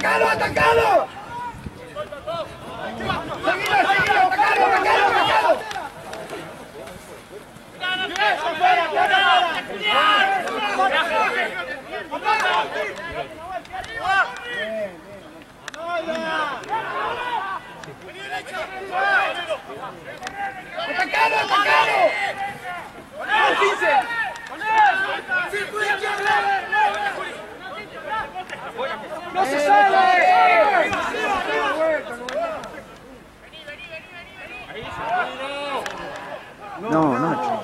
¡Atacalo, atacalo! ¡Seguilo, seguilo! ¡Atacalo, atacalo, atacalo! ¡Vamos, 15! ¡No se sale! No, Nacho.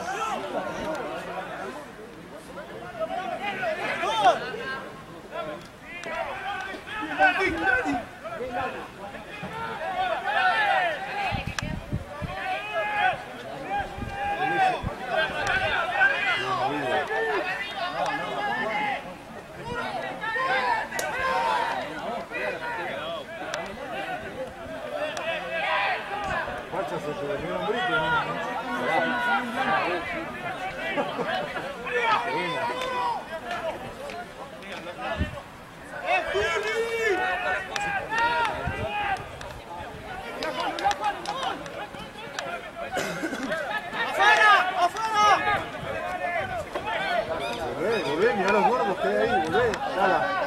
Pacha Volvé, volvé, los gordos que hay ahí, volvé, dala.